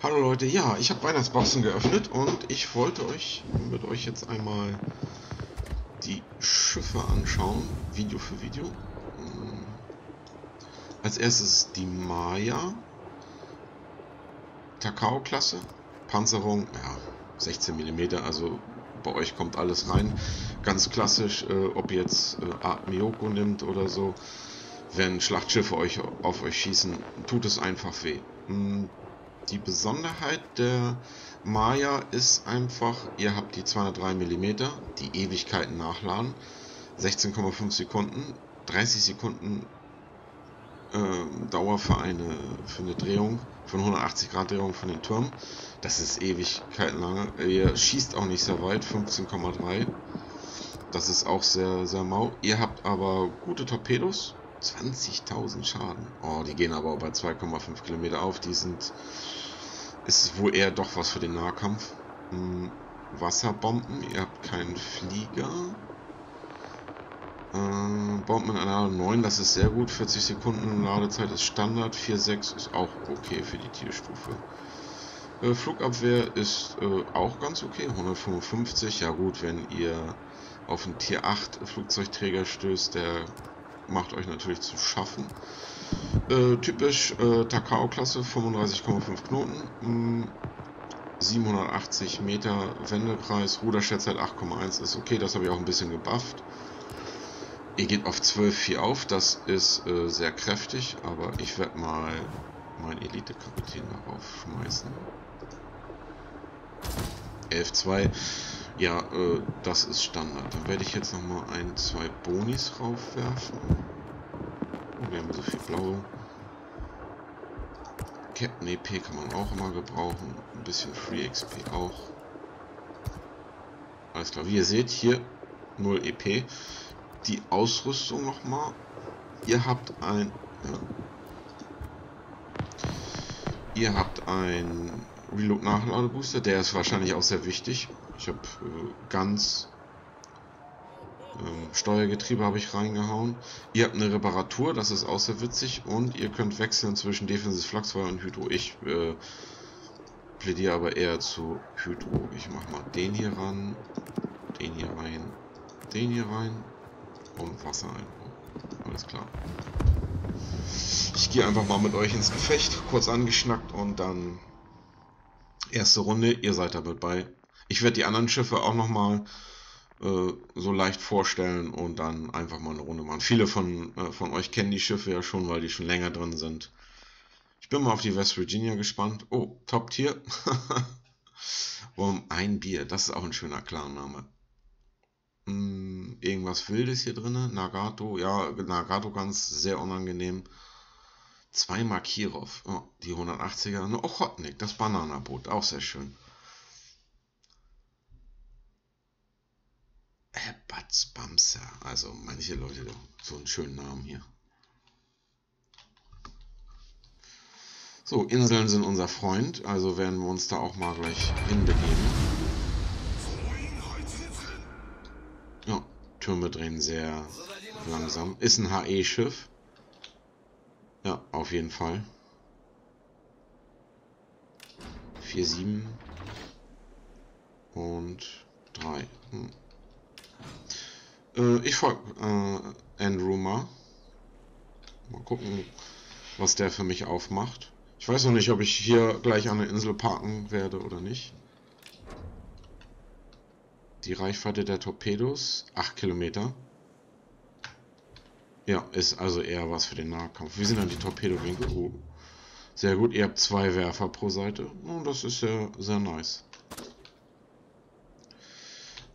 Hallo Leute, ja, ich habe Weihnachtsboxen geöffnet und ich wollte euch mit euch jetzt einmal die Schiffe anschauen, Video für Video. Hm. Als erstes die Maya, Takao-Klasse, Panzerung, ja, 16 mm, also bei euch kommt alles rein. Ganz klassisch, äh, ob jetzt äh, Art Miyoko nimmt oder so, wenn Schlachtschiffe euch auf euch schießen, tut es einfach weh. Hm, die Besonderheit der Maya ist einfach, ihr habt die 203 mm, die Ewigkeiten nachladen, 16,5 Sekunden, 30 Sekunden äh, Dauer für eine, für eine Drehung, von 180 Grad Drehung von den Turmen. Das ist Ewigkeiten lange. Ihr schießt auch nicht sehr weit, 15,3. Das ist auch sehr, sehr mau. Ihr habt aber gute Torpedos, 20.000 Schaden. Oh, die gehen aber bei 2,5 Kilometer auf. Die sind... Ist wohl eher doch was für den Nahkampf. Hm, Wasserbomben. Ihr habt keinen Flieger. Äh, Bomben in einer 9, das ist sehr gut. 40 Sekunden Ladezeit ist Standard. 4,6 ist auch okay für die Tierstufe. Äh, Flugabwehr ist äh, auch ganz okay. 155. Ja gut, wenn ihr auf einen Tier 8 Flugzeugträger stößt, der macht euch natürlich zu schaffen. Äh, typisch äh, Takao-Klasse, 35,5 Knoten, mh, hm, 780 Meter Wendekreis, Ruderschätzheit 8,1 ist okay, das habe ich auch ein bisschen gebufft. Ihr geht auf 12,4 auf, das ist äh, sehr kräftig, aber ich werde mal meinen Elite-Kapitän darauf schmeißen. 11,2 ja, äh, das ist Standard. Dann werde ich jetzt nochmal ein, zwei Bonis raufwerfen. Wir haben so viel blaue. Captain EP kann man auch immer gebrauchen. Ein bisschen Free XP auch. Alles klar, wie ihr seht, hier 0 EP. Die Ausrüstung nochmal. Ihr habt ein... Ja. Ihr habt ein Reload-Nachladebooster, der ist wahrscheinlich auch sehr wichtig. Ich habe äh, ganz äh, Steuergetriebe habe ich reingehauen. Ihr habt eine Reparatur, das ist auch sehr witzig. Und ihr könnt wechseln zwischen Defensive Flachsfeuer und Hydro. Ich äh, plädiere aber eher zu Hydro. Ich mache mal den hier ran, den hier rein, den hier rein und Wasser ein. Alles klar. Ich gehe einfach mal mit euch ins Gefecht, kurz angeschnackt und dann erste Runde. Ihr seid damit bei. Ich werde die anderen Schiffe auch nochmal äh, so leicht vorstellen und dann einfach mal eine Runde machen. Viele von, äh, von euch kennen die Schiffe ja schon, weil die schon länger drin sind. Ich bin mal auf die West Virginia gespannt. Oh, Top-Tier. um ein Bier, das ist auch ein schöner Klarname. Hm, irgendwas Wildes hier drin. Nagato, ja, Nagato ganz sehr unangenehm. Zweimal Kirov, oh, die 180er. Ochotnik, das Bananaboot, auch sehr schön. Batz Bamser. Also manche Leute, so einen schönen Namen hier. So, Inseln sind unser Freund, also werden wir uns da auch mal gleich hinbegeben. Ja, Türme drehen sehr langsam. Ist ein HE-Schiff. Ja, auf jeden Fall. 4, 7 und 3. Hm. Äh, ich folge äh, Andrew mal. Mal gucken, was der für mich aufmacht. Ich weiß noch nicht, ob ich hier gleich an der Insel parken werde oder nicht. Die Reichweite der Torpedos, 8 Kilometer. Ja, ist also eher was für den Nahkampf. Wie sind dann die Torpedowinkel? Oh, sehr gut. Ihr habt zwei Werfer pro Seite. Oh, das ist ja sehr nice.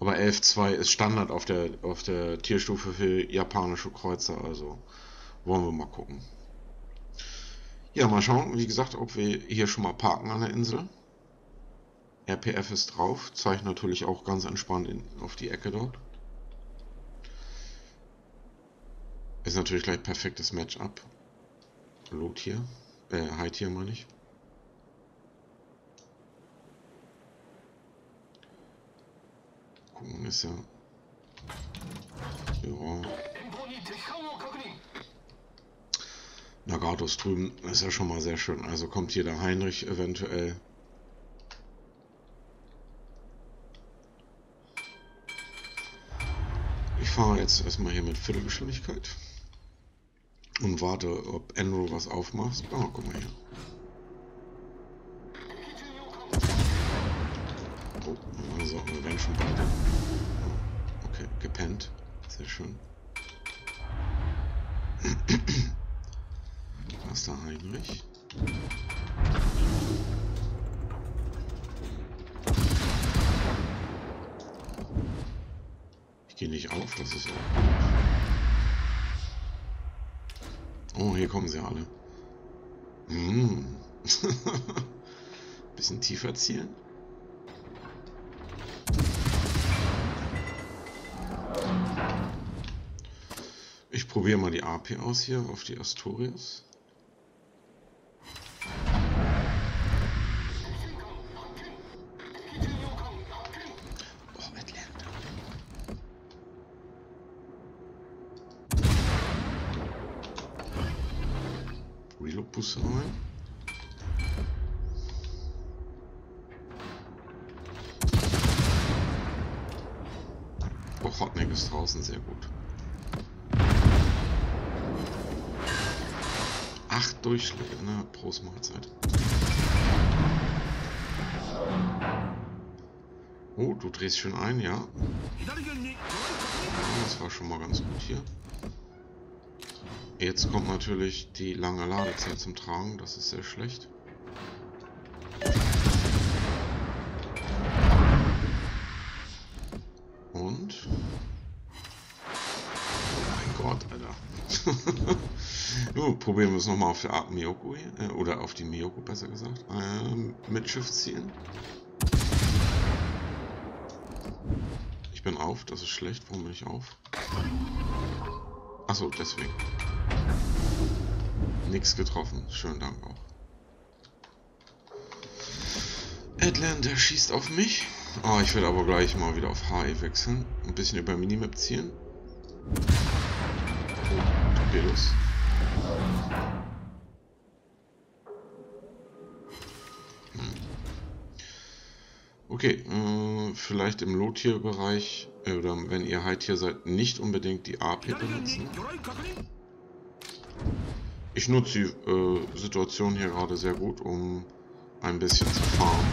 Aber 11.2 ist Standard auf der, auf der Tierstufe für japanische Kreuzer, also wollen wir mal gucken. Ja, mal schauen, wie gesagt, ob wir hier schon mal parken an der Insel. RPF ist drauf, zeigt natürlich auch ganz entspannt in, auf die Ecke dort. Ist natürlich gleich perfektes Matchup. Low Tier, äh, High Tier meine ich. gucken ist ja. Ja. Nagatos drüben ist ja schon mal sehr schön. Also kommt hier der Heinrich eventuell. Ich fahre jetzt erstmal hier mit Viertelgeschwindigkeit und warte, ob Enro was aufmacht. Oh, guck mal hier. Oh, also, wir werden schon beide. Okay, gepennt. Sehr schön. Was da Heinrich? Ich gehe nicht auf, das ist auch. Oh, hier kommen sie alle. Hm. Bisschen tiefer zielen. Probiere mal die AP aus hier auf die Asturias. Busse rein. Oh, Hotneck ist draußen, sehr gut. Acht Durchschläge, ne? Prost Mahlzeit. Oh, du drehst schön ein, ja. Das war schon mal ganz gut hier. Jetzt kommt natürlich die lange Ladezeit zum Tragen, das ist sehr schlecht. Und? Oh mein Gott, Alter. Nun, probieren wir es nochmal auf der Art Miyoko, äh, oder auf die Miyoko besser gesagt, äh, mit Schiff ziehen. Ich bin auf, das ist schlecht, warum bin ich auf? Achso, deswegen. Nix getroffen. Schönen Dank auch. Atlanta schießt auf mich. Oh, ich werde aber gleich mal wieder auf HE wechseln. Ein bisschen über Minimap ziehen. Oh, Torpedos. Hm. Okay, äh, vielleicht im Low-Tier-Bereich, äh, oder wenn ihr High-Tier seid, nicht unbedingt die AP benutzen. Ich nutze die äh, Situation hier gerade sehr gut, um ein bisschen zu farmen.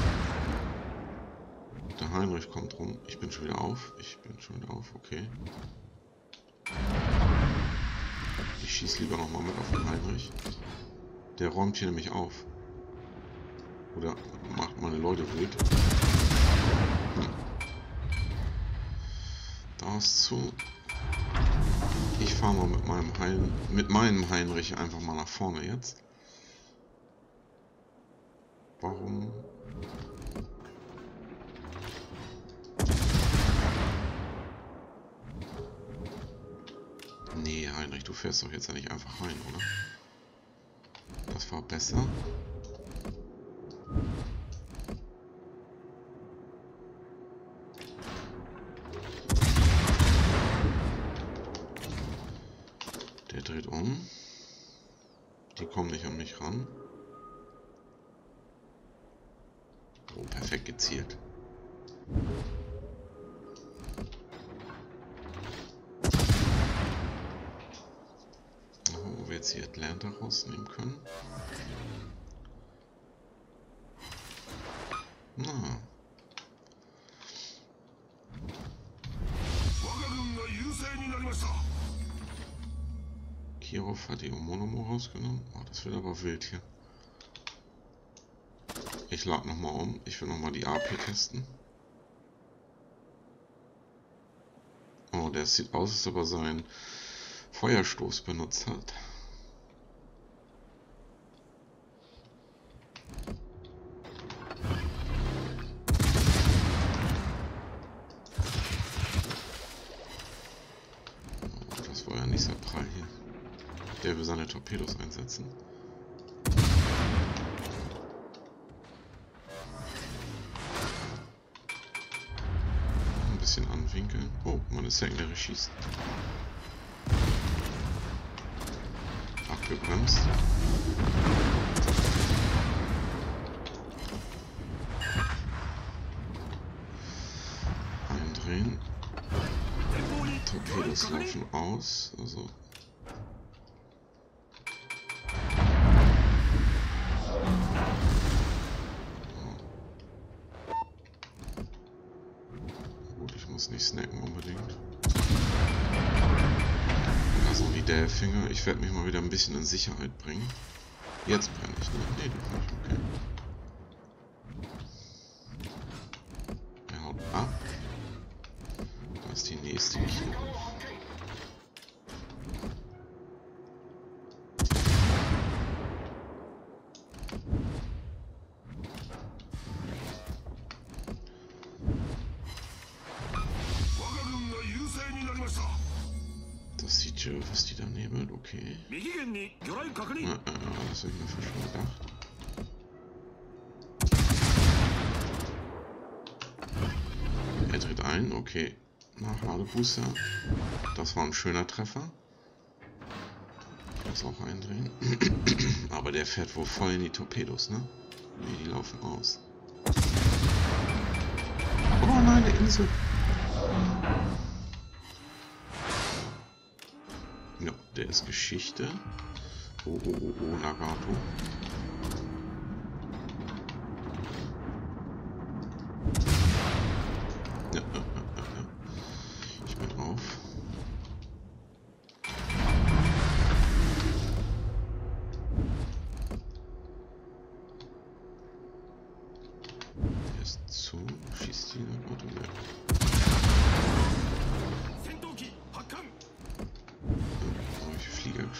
Der Heinrich kommt rum. Ich bin schon wieder auf. Ich bin schon wieder auf, okay. Schieße lieber nochmal mit auf den Heinrich. Der räumt hier nämlich auf. Oder macht meine Leute wild. Das zu. Ich fahre mal mit meinem, Hein mit meinem Heinrich einfach mal nach vorne jetzt. Warum? Nee, Heinrich, du fährst doch jetzt ja nicht einfach rein, oder? Das war besser. dreht um. Die kommen nicht an mich ran. Oh, perfekt gezielt. Hier Atlanta rausnehmen können. Na, Kirov hat die Omonomo rausgenommen. Oh, das wird aber wild hier. Ich lade nochmal um. Ich will nochmal die AP testen. Oh, der sieht aus, als ob er seinen Feuerstoß benutzt hat. Nicht sehr prall hier der will seine Torpedos einsetzen. Ein bisschen anwinkeln. Oh, meine Secondary schießt. Abgebremst. Alles laufen aus. Also Gut, ich muss nicht snacken unbedingt. Also wie der Finger. Ich werde mich mal wieder ein bisschen in Sicherheit bringen. Jetzt brenne ich, ne? Nee, doch nicht. Okay. Was die da nebelt, okay. Ja, äh, das habe ich schon gedacht. Er tritt ein, okay. Nach Ladebooster. Das war ein schöner Treffer. Muss auch eindrehen. Aber der fährt wohl voll in die Torpedos, ne? Ne, die laufen aus. Oh nein, eine Insel. Der ist Geschichte. Oh, oh, oh, oh, Nagato.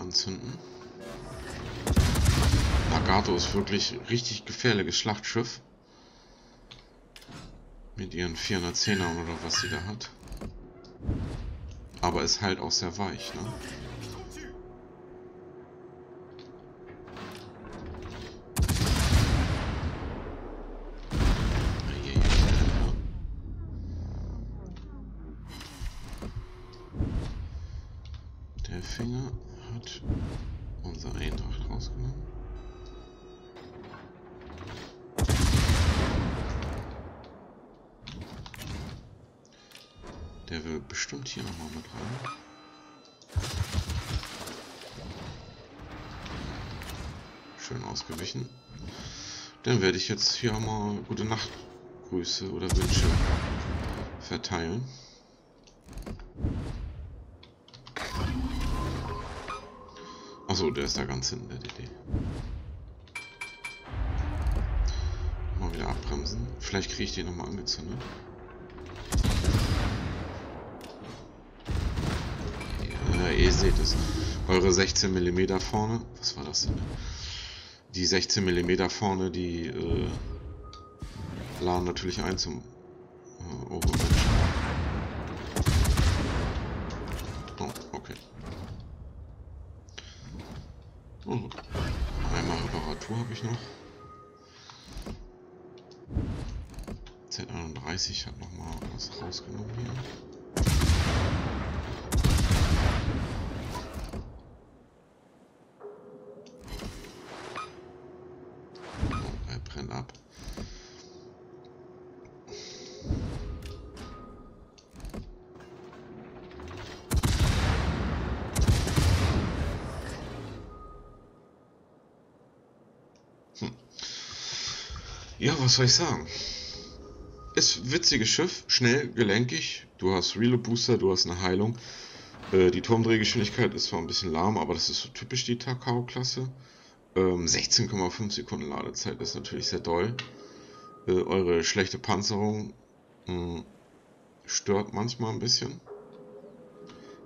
anzünden. Nagato ist wirklich richtig gefährliches Schlachtschiff. Mit ihren 410ern oder was sie da hat. Aber ist halt auch sehr weich, ne? Der Finger hat unser Eintracht rausgenommen. Der will bestimmt hier nochmal mit rein. Schön ausgewichen. Dann werde ich jetzt hier mal gute Nachtgrüße oder Wünsche verteilen. Achso, der ist da ganz hinten, der DD. Mal wieder abbremsen. Vielleicht kriege ich den nochmal angezündet. ihr seht es. Eure 16 mm vorne. Was war das denn? Die 16 mm vorne, die äh, laden natürlich ein zum äh, Overwatch. Oh, okay. Oh, einmal Reparatur habe ich noch. Z31 hat nochmal was rausgenommen hier. Ja, was soll ich sagen? Ist witziges Schiff, schnell, gelenkig. Du hast Reload Booster, du hast eine Heilung. Äh, die Turmdrehgeschwindigkeit ist zwar ein bisschen lahm, aber das ist so typisch die Takao-Klasse. Ähm, 16,5 Sekunden Ladezeit ist natürlich sehr doll. Äh, eure schlechte Panzerung hm, stört manchmal ein bisschen.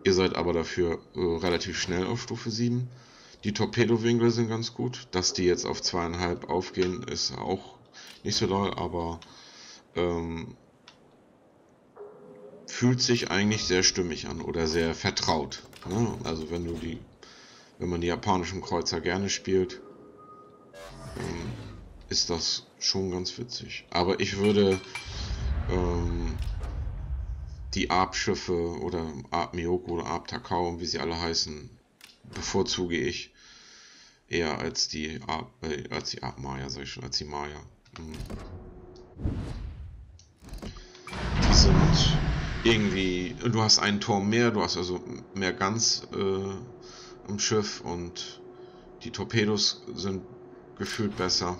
Ihr seid aber dafür äh, relativ schnell auf Stufe 7. Die Torpedowinkel sind ganz gut. Dass die jetzt auf zweieinhalb aufgehen, ist auch nicht so doll, aber ähm, fühlt sich eigentlich sehr stimmig an oder sehr vertraut. Ne? Also wenn du die, wenn man die japanischen Kreuzer gerne spielt, ähm, ist das schon ganz witzig. Aber ich würde ähm, die Arp-Schiffe oder Arp Miyoko oder Arp Takao, wie sie alle heißen, bevorzuge ich eher als die Arp, äh, als die Arp Maya, sag ich schon, als die Maya. Die sind irgendwie, du hast einen Turm mehr, du hast also mehr Ganz äh, im Schiff und die Torpedos sind gefühlt besser.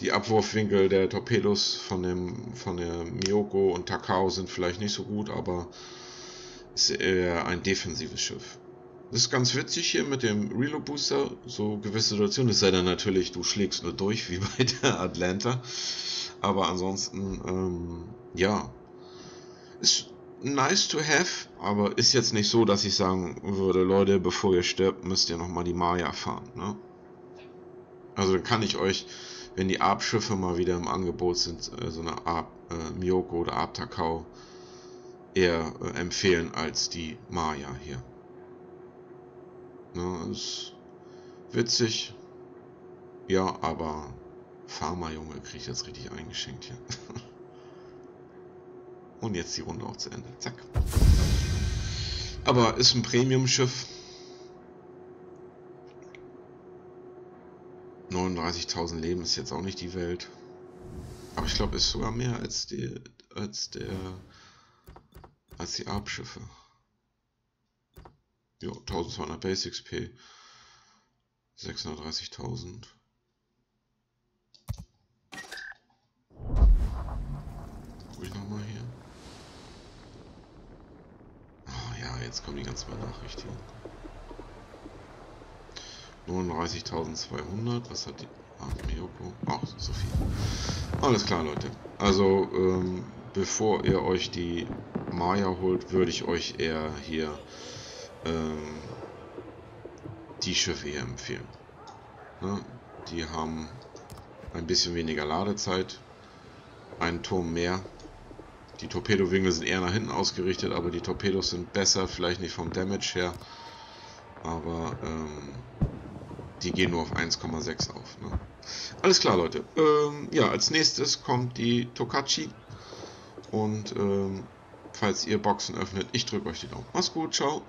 Die Abwurfwinkel der Torpedos von dem von der Miyoko und Takao sind vielleicht nicht so gut, aber ist eher ein defensives Schiff. Das ist ganz witzig hier mit dem Reload Booster, so gewisse Situationen. Es sei dann natürlich, du schlägst nur durch wie bei der Atlanta. Aber ansonsten, ähm, ja, ist nice to have, aber ist jetzt nicht so, dass ich sagen würde, Leute, bevor ihr stirbt, müsst ihr nochmal die Maya fahren. Ne? Also kann ich euch, wenn die Arp-Schiffe mal wieder im Angebot sind, äh, so eine Arp, äh, Miyoko oder Arp Takao, eher äh, empfehlen als die Maya hier. Ne, ist witzig. Ja, aber Pharma-Junge kriegt jetzt richtig eingeschenkt hier. Und jetzt die Runde auch zu Ende. Zack. Aber ist ein Premium-Schiff. 39.000 Leben ist jetzt auch nicht die Welt. Aber ich glaube, ist sogar mehr als die, als der, als die Abschiffe. Ja, 1200 Base XP. 630.000. Guck ich nochmal hier. Ah ja, jetzt kommen die ganzen Benachrichtigungen. 39.200. Was hat die... Ah, Miyoko. Auch so viel. Alles klar, Leute. Also, ähm, bevor ihr euch die Maya holt, würde ich euch eher hier ähm, die Schiffe hier empfehlen. Ne? Die haben ein bisschen weniger Ladezeit, einen Turm mehr. Die Torpedowinkel sind eher nach hinten ausgerichtet, aber die Torpedos sind besser, vielleicht nicht vom Damage her, aber ähm, die gehen nur auf 1,6 auf. Ne? Alles klar, Leute. Ähm, ja, als nächstes kommt die Tokachi. Und ähm, falls ihr Boxen öffnet, ich drücke euch die Daumen. Mach's gut, ciao.